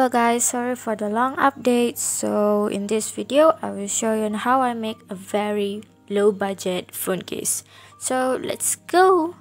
Hello guys, sorry for the long update. So in this video, I will show you how I make a very low budget phone case. So let's go!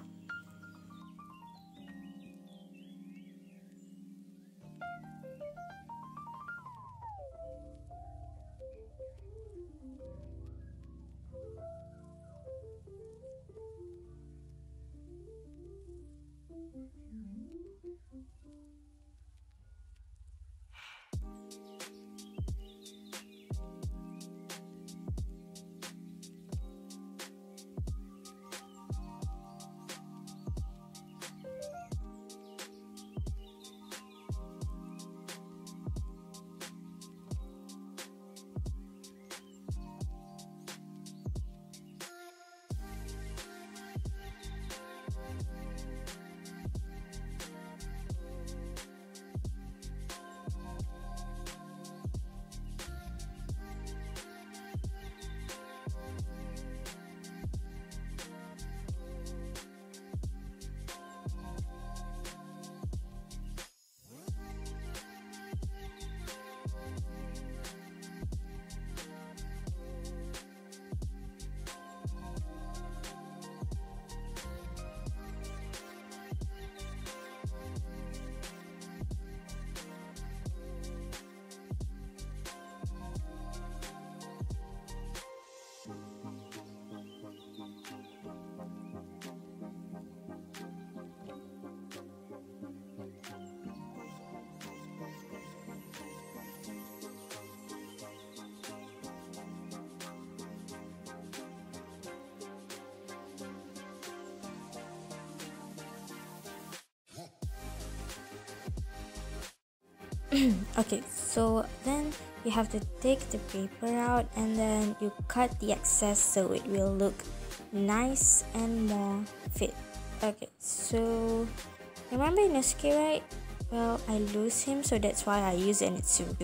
okay so then you have to take the paper out and then you cut the excess so it will look nice and more fit. Okay so remember Inosuke right? Well I lose him so that's why I use Zenitsu